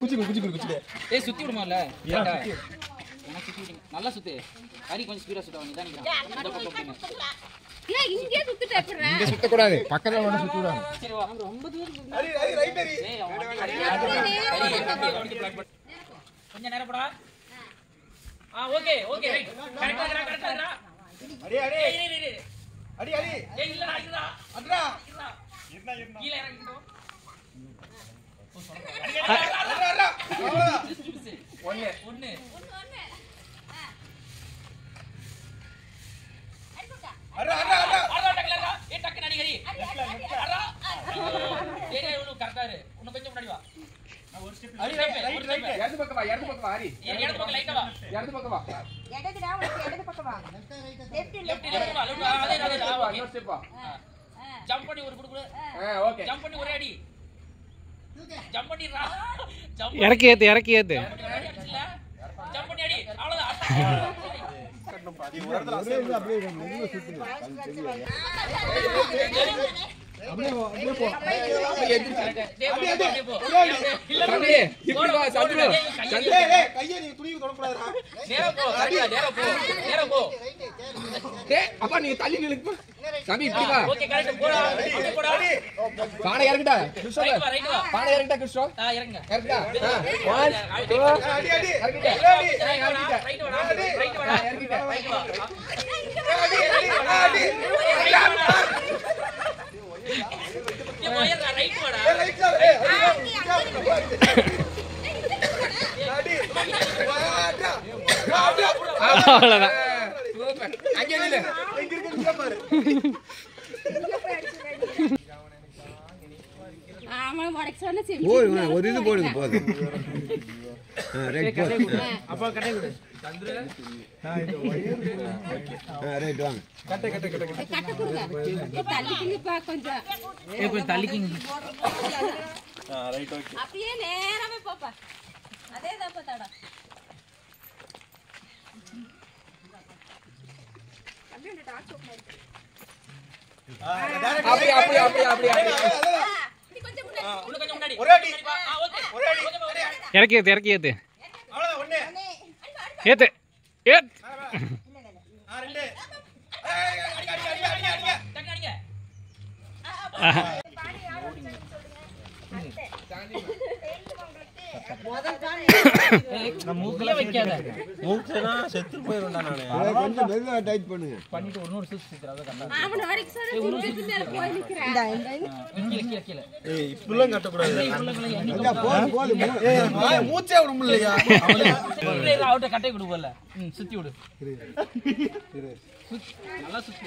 குச்சிக்கு குச்சிக்கு குச்சிக்கு ஏய் சுத்தி விடுமால ஏன்டா எனக்கு சுத்தி விடுங்க நல்லா சுத்து ஹரி கொஞ்சம் ஸ்பீடா சுத்த நீ தான் நிக்கிறான் ஏன் இங்கே சுத்திட்டு எப்படிடா? இங்க சுத்தக்கூடாது பக்கத்துல ஒன்று சுத்திவிடாங்க சரி வா ரொம்ப தூரம் ஹரி ஹரி ரைட் ஹரி ஏய் ஹரி, ஹரி. கொஞ்சம் நேரம் போடா ஆ ஓகே ஓகே ரைட் கரெக்டா இருக்கா கரெக்டா இருக்கா ஹரி ஹரி ஏய் இரு. ஹரி ஹரி ஏய் இல்லடா இல்லடா அத்ரா இல்லடா கீழ இறங்கிட்டோம் அத்ரா கரெக்டா முன்னாடி ரைட் ரைட் இடது பக்கம் இடது ஹரி இடது பக்கம் லைட்டா வா இடது இடதுடா, உனக்கு இடது லெஃப்ட் லெஃப்ட் வா லெஃப்ட் அதே அதே வா இன்னொரு ஸ்டெப் வா ஜம்ப் பண்ணி ஒரு குடு குடு ஓகே ஜம்ப் பண்ணி ஒரே அடி ஜம்ப் பண்ணிடுறா இறக்கி ஏத்து இறக்கி ஏத்து. ஜம்ப் பண்ணி அடி அவ்வளவுதான். கையை நீ துணிக்கு தொடக்கூடாதுடா. போ கரெக்டா நேரா போ நேரா போ. டேய் அப்பா நீ தள்ளி நில்லு தம்பி இப்படி வா. ஓகே கரெக்ட் போடா. அப்படியே போடா. பானை இறக்குடா கிருஷ்ணா கிருஷ்ணா அடி அடி ரைட் வாடா ரைட். வாடா. ரைட் வா அடி அடி அடி ரைட். வாடா அடி வாடா அவ்வளவுதான் சூப்பர் அங்க நில்லு எங்க இருக்கு இங்க பாரு ஆமா, உனக்கு சொன்ன செவி ஒரு இது போடுங்க போதும் ரைட் அப்பா கட்டை விடு ரைட் வாங்க. கட்ட கொடுங்க. ஏ, தள்ளிக்கிங்கப்பா கொஞ்சம். ஏய் கொஞ்சம் தள்ளிக்கிங்க. அப்படியே நேராவே போப்பா. அதே தான் தடம். அப்படி அப்படி அப்படி அப்படி அப்படி நீ கொஞ்சம் முன்னாடி இறக்கி ஏத்து இறக்கி ஏத்து. ஏத்து. ஏத். ஆ அடி அடி அடி டக்கு அடிங்க நான் மூக்கில வைக்காத கொஞ்சம் டைட் பண்ணுங்க பண்ணிட்டு ஒரு நூறு சுத்து அவன வரைக்கும் சுத்தி மேல போய் நிக்கிறேன் கீழ கீழ ஏய் மூச்சே விட முடியலையா? அவட்ட கட்டை போல ம் சுத்தி விடு. சுத்தி. நல்லா சுத்தி.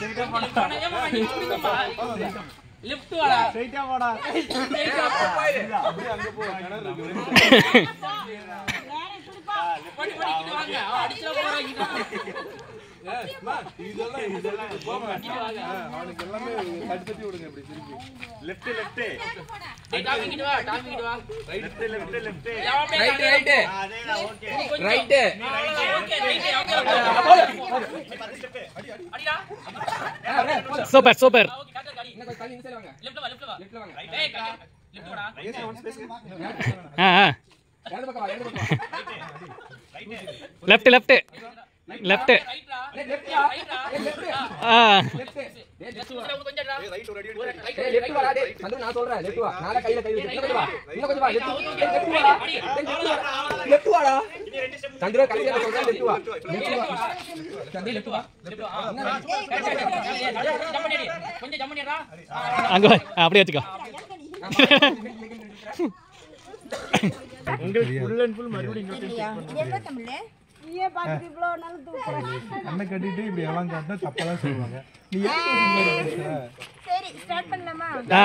வாடா. left போடா. ஆ, okay. ஏம்மா, நீங்க விட்டுருங்க. ஆ. அப்படியே மேல போ டேய், straight ஆ போடா. ஏய், கொஞ்சம் left வா, left வாடா. கொஞ்சம் left வாடா. கொஞ்சம் left வாடா. ஏம்மா, நீங்க விட்டுருங்கம்மா. left வாடா. Straight ஆ போ. படி, படிக்கிட்டு வாங்க. அடிச்சா போறாங்க. அடிக்கிட்டு வாங்க. டேய், டாமிக்கிட்டு வா, டாமிக்கிட்டு வா. எவன் அப்படியே ரைட் காட்டுறான். ரைட் கொஞ்சம். ரைட் அவ்வளவுதான், okay, right, okay, okay. அடிடா. Super super left left left Right டா. லெஃப்ட் வா Right டா. ஆ லெஃப்ட் டேய் Left side ல கொஞ்சம் டா. டேய் லெஃப்ட் வாடா டேய் சந்து நான் சொல்றேன் லெஃப்ட் வா சந்திர லெஃப்ட் வா. கொஞ்சம். அங்க வை. ஆ, அப்படியே வச்சுக்கோ என்ன தமிழ் நீயே பாத்துட்டு இவ்வளவு கண்ணை கட்டிட்டு இப்படி எல்லாம் காட்டினா தப்பெல்லாம் சொல்லுவாங்க. நீ சரி. ஸ்டார்ட் பண்ணலாமா? ஆ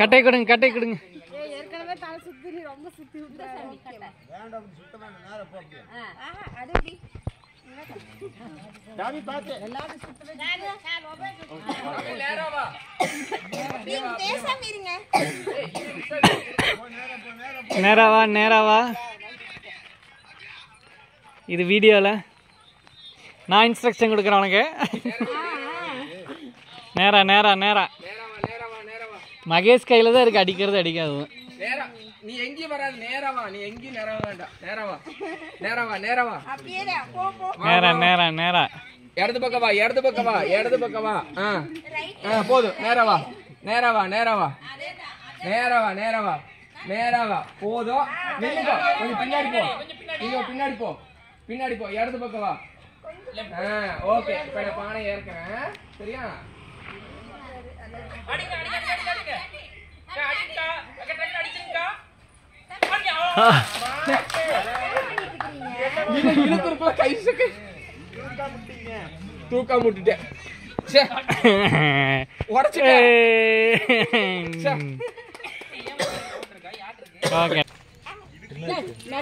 கட்டை கொடுங்க கட்டை கொடுங்க. ஏய் ஏற்கனவே தலை சுத்தி நீ ரொம்ப சுத்தி விட்டுறாரு வேண்டாம் சுத்தமா நேரம் போங்க ஆஹா அது எப்படி நேரா வா. நீங்க பேசாம இருங்க. நேராவா நேராவா இது வீடியோவில் நான் இன்ஸ்ட்ரக்ஷன் கொடுக்குறேன் உனக்கு. நேரா நேரா நேரா. நேரா வா நேரா வா நேரா வா மகேஷ் கையில் தான் இருக்கு அடிக்கிறது அடிக்காது நேரா நீ எங்கேயும் வராது நேரா வா நீ எங்கேயும் நேரா வேண்டாம். நேரா வா நேரா வா நேரா வா. அப்படியே இரு. போ போ. நேரா நேரா நேரா. இடது பக்கம் வா இடது பக்கம் வா இடது பக்கம் வா. ஆ ஆ போதும் நேரா வா. நேரா வா நேரா வா. நேரா வா நேரா வா. நேரா வா. போதும். கொஞ்சம் பின்னாடி போ. நீங்க பின்னாடி போ. பின்னாடி போ இடது பக்கம் வா. ஆ ஓகே. இப்ப நான் பானை ஏற்கிறேன் சரியா? தூக்கா முட்டுட்டேன். சே உடச்சிட்டேன். ஓகே.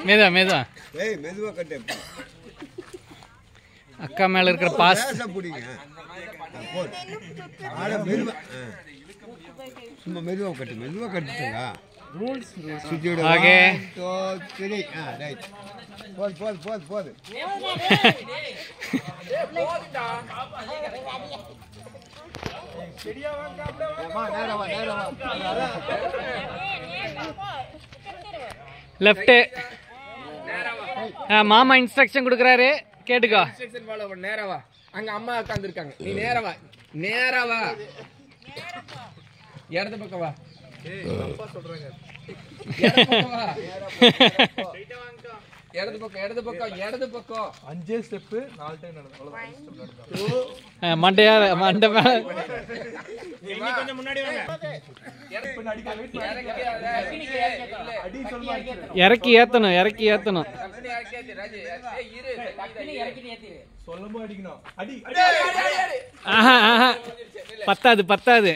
மேதா மேதா ஏய் மெதுவா கட்டு அக்கா மேலே இருக்கிற பாஸ் பேச பிடிங்க போதும் ஆட மெதுவா ஆ. சும்மா மெதுவா கட்டு மெதுவா கட்டுங்க சுத்தியோட Okay. த்ரீ ஆ ரைட் போது போது போது போது அம்மா, நேரா வா நேரா வா லெஃப்ட்டு மாமா இன்ஸ்ட்ரக்ஷன் கொடுக்குறாரு. கேட்டுக்கோ. இன்ஸ்ட்ரக்ஷன் ஃபாலோ பண்ண. நேரா வா. அங்க அம்மா உட்கார்ந்து இருக்காங்க நீ நேரா வா. நேரா வா. இடது பக்கம் வா. இடது பக்கம் வா. இடது பக்கம் இடது பக்கம் இடது பக்கம். அஞ்சே ஸ்டெப்பு நாலு டைம் அஹ் மண்டையா மண்டை மேல. கொஞ்சம் முன்னாடி இறக்கி ஏத்தணும். இறக்கி ஏத்தணும் சொல்லும்போது அடிக்கணும். அடி ஆஹா ஆஹா. பத்தாது பத்தாது.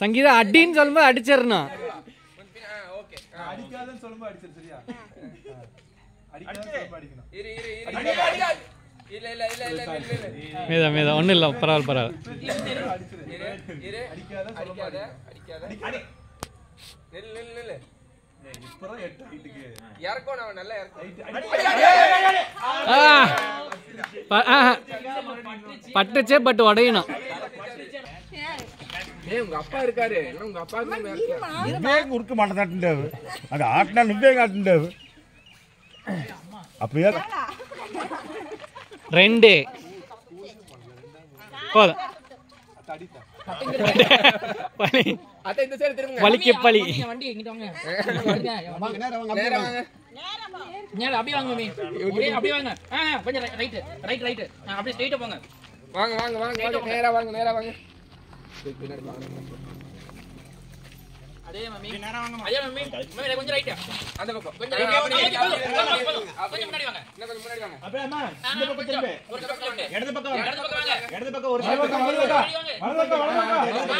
சங்கீதா அடின்னு சொல்லும்போது அடிச்சிடணும். அடிக்காதன்னு சொல்லும்போது அடிச்சிரு சரியா அடிக்காதன்னு சொல்லும்போது அடிக்கணும் இல்ல இல்ல இல்ல இல்ல இல்ல இல்ல மீதா மீதா ஒன்றும் இல்லை பரவாயில்ல பரவாயில்ல. நெல் நெல் பட்டுச்சே பட் உடையணும். உங்க அப்பா இருக்காரு. உங்க அப்பா இருக்க. மாட்டேன் அது ஆட்டினா நிப்பே காட்டுண்டாவு அப்படியா? ரெண்டு. போதும். வலிக்கு பலி வண்டி அப்படியே வாங்க அப்படியே வாங்க கொஞ்சம் ரைட் ரைட் ரைட் அப்படியே ஸ்ட்ரைட்டா போங்க வாங்க வாங்க வாங்க. நேரா வாங்க நேரா வாங்க. அதே மம்மி அதே மம்மி மம்மி கொஞ்சம் ரைட்டா அந்த பக்கம் கொஞ்சம் கொஞ்சம் முன்னாடி வாங்க இந்த பக்கம் முன்னாடி வாங்க அப்படியே அம்மா இந்த பக்கம் திரும்பி ஒரு பக்கம் இடது பக்கம் இடது பக்கம் வாங்க இடது பக்கம் ஒரு சைடு பக்கம் வலது பக்கம் வலது பக்கம் வலது பக்கம்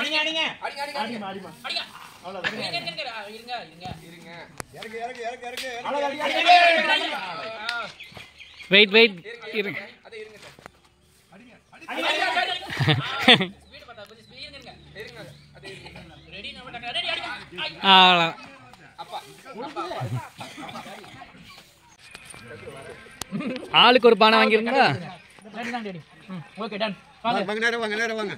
அடிங்க அடிங்க அடிங்க அடிங்க அடிங்க அடிங்க அடிங்க இருங்க இருங்க இருங்க இறங்கு இறங்கு இறங்கு இறங்கு வெயிட் வெயிட் இருங்க அடிங்க அடிங்க அவ்வளோ ஆளுக்கு ஒரு பானை வாங்கியிருந்தா? ரெடி தான் ரெடி ஓகே டன் வாங்க வாங்க நேரா வாங்க நேரா வாங்க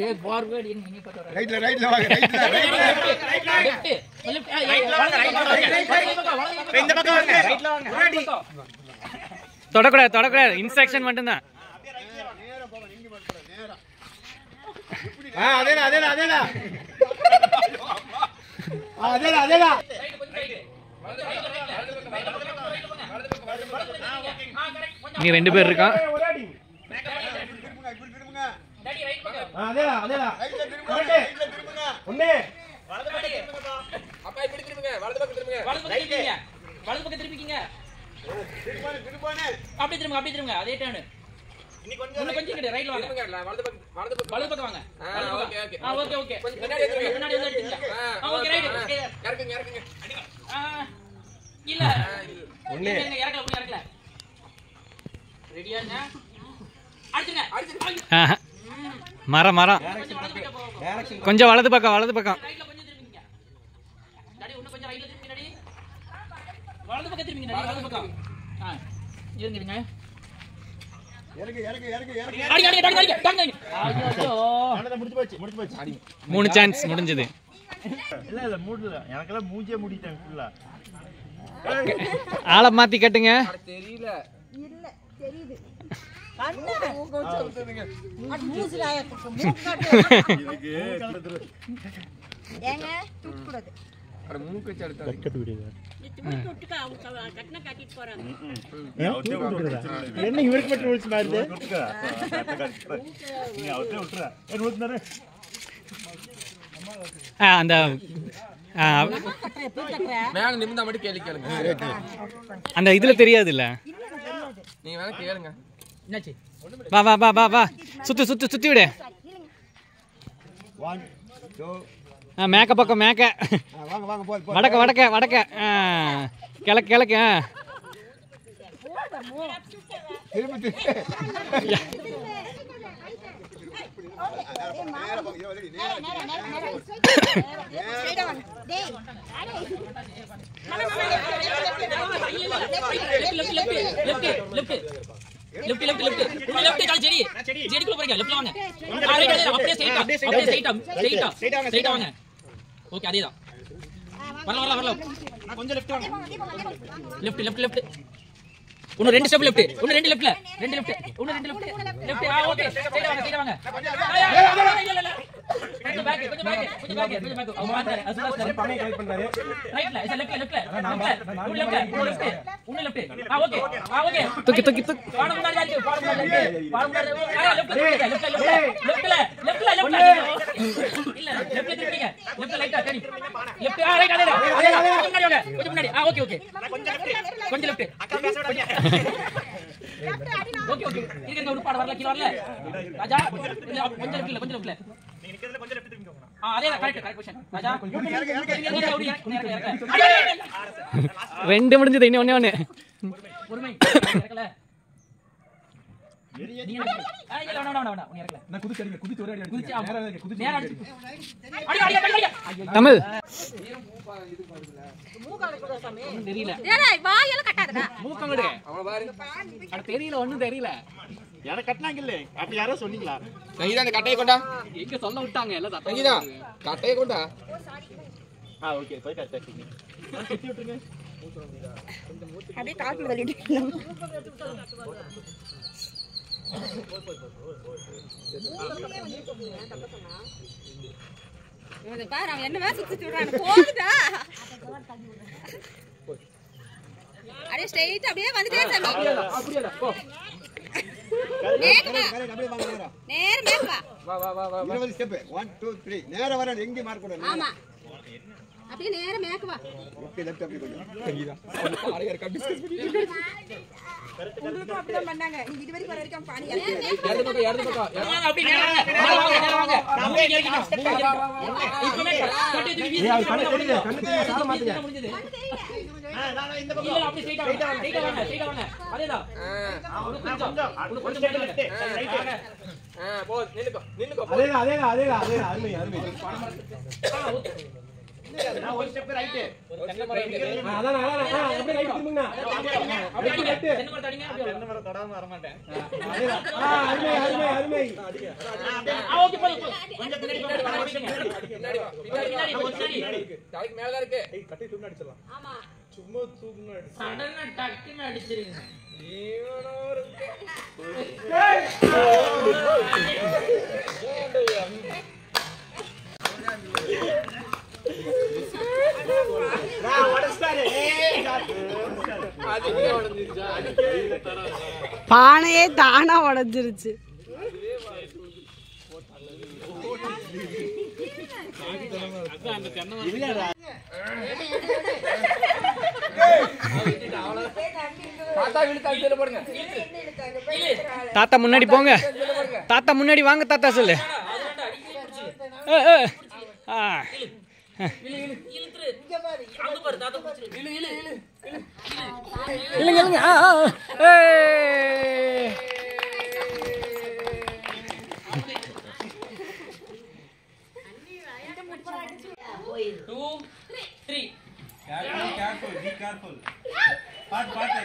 ஏ ஃபார்வர்ட் இங்க இங்க பார்த்தா ரைட்ல ரைட்ல வாங்க ரைட்ல ரைட்ல லெஃப்ட் லெஃப்ட் ரைட் வாங்க ரைட் வாங்க இந்த பக்கம் வாங்க ரைட்ல வாங்க ரெடி தொடக்கூடாது தொடக்கூடாது. இன்ஸ்ட்ரக்ஷன் மட்டும்தான். ஆ அதேடா அதேடா அதேடா. அதேடா அதேடா. நீ ரெண்டு பேர் இருக்கான் திரும்புங்க இப்படி திரும்புங்க டாடி ரைட் பக்கம் அதேடா அதேடா. ரைட்ல திரும்புங்க ரைட்ல திரும்புங்க ஒண்ணே அப்பா இப்படி திரும்புங்க. வலது பக்கம் திரும்புங்க. வலது பக்கம் திருப்பிங்க வலது பக்கம் திருப்பிக்கங்க திரும்பானே திரும்பானே அப்படியே திரும்புங்க அப்படியே திரும்புங்க. அதே டர்ன் கொஞ்சம் வலது பக்கம் வலது பக்கம் மரம் மரம். கொஞ்சம் வலது பக்கம் வலது பக்கம் வலது பக்கம். திரும்பிங்க வலது பக்கம் இருங்க. மூணு சான்ஸ் முடிஞ்சது. இல்ல இல்ல மூடல. எனக்கெல்லாம் மூஞ்சியே மூடிட்டாங்க ஃபுல்லா ஆளை மாத்தி கட்டுங்க. தெரியல. இல்ல தெரியுது. ஏங்க தூக்க అక్కడ మూకి చెడుతుంది ఇవరికి పెట్టి ఉడిచి మారింది அந்த அந்த இதுல தெரியாது இல்ல வா வா வா வா வா. சுத்து சுத்து சுத்தி விடு. ஒன் டூ மேக்க பக்கம் மேக்க வடக்க வடக்க வடக்க கிழக்கு கிழக்கு லெஃப்ட் லெஃப்ட் லெஃப்ட் உள்ள லெஃப்ட் கால் செடி செடிக்குள்ள போறீங்க லெஃப்ட்ல வாங்க அப்படியே அப்படியே ஸ்ட்ரைட்டா ஸ்ட்ரைட்டா ஸ்ட்ரைட்டா வாங்க ஓகே அதேதான் வரல வரல வரல கொஞ்சம் லெஃப்ட் வாங்க லெஃப்ட் லெஃப்ட் லெஃப்ட் இன்னும் ரெண்டு ஸ்டெப் லெஃப்ட் இன்னும் ரெண்டு லெஃப்ட்ல ரெண்டு லெஃப்ட் இன்னும் ரெண்டு லெஃப்ட் லெஃப்ட் ஆ ஓகே ஸ்ட்ரைட்டா வாங்க ஸ்ட்ரைட்டா வாங்க. கொஞ்சம் பேக் கொஞ்சம் பேக் கொஞ்சம் பேக் கொஞ்சம் பேக் அவங்க சார் பணையை கலெக்ட் பண்ணாரு ரைட்ல லெஃப்ட்ல லெஃப்ட்ல லெஃப்ட்ல உள்ள லெஃப்ட் உள்ள லெஃப்ட் உள்ள லெஃப்ட் ஆ ஓகே ஆ ஓகே தூக்கி தூக்கி தூக்கி. பாடம் முன்னாடி இருக்கு பாடம் முன்னாடி. இருக்கு பாடம் முன்னாடி. லெஃப்ட்ல லெஃப்ட்ல லெஃப்ட்ல லெஃப்ட்ல லெஃப்ட்ல இல்ல லெஃப்ட்ல திருப்பிங்க லெஃப்ட் லைட்டா ரெண்டு முடிஞ்சது இன்னும் ஒண்ணே ஒண்ணு ஒருமை. இறக்கல நீங்க ஆ, இல்ல, வேணாம், வேணாம், வேணாம், நீ இறக்கல. நான் குதிச்சு அடிங்க குதிச்சு ஒரு அடி குதிச்சு, அடிச்சு ஆமா. நேரா அடிங்க, குதிச்சு நேரா ஒரு அடி. அடிச்சு. அடி, அடி, அடி, அடி, அடி. தமிழ். ஒண்ணும் தெரியல டேய் வாயெல்லாம் கட்டாதடா. மூக்கங்கடு. அவன பாரு. அட தெரியல ஒண்ணும் தெரியல. எனக்கு கட்டினாங்க இல்ல அப்படி யாரோ சொன்னீங்களா? அந்த கட்டையை கொண்டா. எங்க சொல்ல விட்டாங்க எல்லாம் தப்பா கட்டையை கொண்டா. ஆ ஓகே போய் அப்படியே காட்டுல பாரு அவன் என்ன வேலை சுத்தி விடுறான் போகுதா அப்படியே ஸ்ட்ரைட் அப்படியே வந்துட்டே சாமி. நேர் மேல் வா வா வா வா 20 ஸ்டெப் 1 2 3 எங்க மார்க் ஆமா. அப்படியே நேரா மேக்க வா. ஓகே லெஃப்ட் அப்படியே கொஞ்சம். சரியா பாலையா இருக்கா டிஸ்கஸ் பண்ணி உங்களுக்கு அப்படியே பண்ணாங்க. நீ இது வரைக்கும் வரைக்கும் பாலையா யாரு பக்கம் யாரு பக்கம். யாரு நேரா வாங்க நேரா வாங்க நம்ம கேக்கிட்டோம் இப்பவே கட்டி திருப்பி ஏய் கண்ணு தெரியுது கண்ணு தெரியுது மாத்துங்க. ஆ நான் இந்த பக்கம் இல்ல அப்படியே ஸ்ட்ரைட்டா வாங்க ஸ்ட்ரைட்டா வாங்க ஸ்ட்ரைட்டா வாங்க. அதேதான். கொஞ்சம் கொஞ்சம் ரைட் ரைட் ஆ போ நின்னுக்கோ நின்னுக்கோ அதேதான் அதேதான் அதேதான் அருமை அருமை. சும்மா தூக்குன்னு அடிச்சு அடிச்சிருங்க இவனோ இருக்கு பானையே தானா உடஞ்சிருச்சு. தாத்தா முன்னாடி போங்க. தாத்தா முன்னாடி வாங்க தாத்தா சொல்லு. ஆ. இல்லைங்க இல்லைங்க.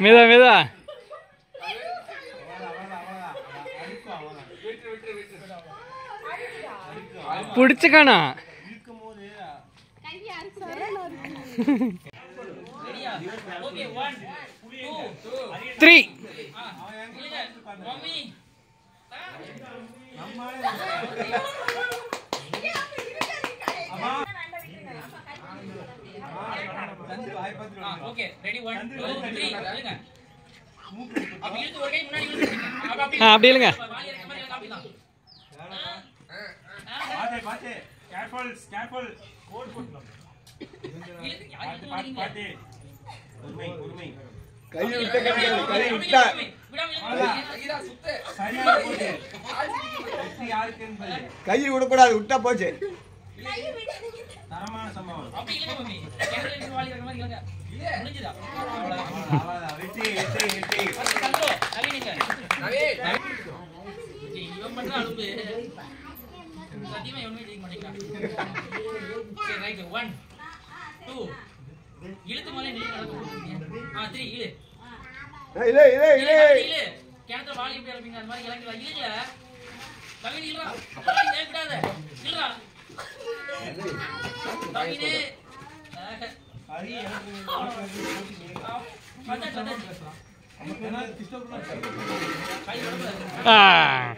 மெதா மெதா. பிடிச்சுக்கானா three ready, one, two, three. இழுங்க. அப்படி இல்லைங்க கேர்ஃபுல் கேர்ஃபுல் யார் இழுத்து வரீங்க? கையை விட்ட கையை கையை விடாம விட்டா விடாம இழுங்க. கையில சுத்து சரியான போட்டு வெற்றி யாருக்கு என்பது கையை விடக்கூடாது விட்டா போச்சு தரமான சம்பவம் அப்படி இழுங்க மம்மி. கேமரா இழுத்து வாலி இறக்க மாதிரி இழுங்க. முடிஞ்சுதா? அவ்வளவுதான் வெற்றி வெற்றி வெற்றி first control. நவீனுங்க. நவீன் இவன் பண்ற அலுப்பு. சத்தியமா எவனுமே ஜெயிக்க மாட்டேங்கிறான். சரி, right. One, two. இழுத்து மேலே நில்லு நடக்க. ஆ, three, இழு. இல்லை இல்லை இழு, இல்லை இழு. கிணத்துல வாளி எப்படி இறப்பீங்க, அது மாதிரி இறங்கி வா. இழுங்க. நவீன், இழுடா. அப்பா, இதை விடாத. நவீனு. ஆஹ். ஹரி எனக்கு. கை. ஆ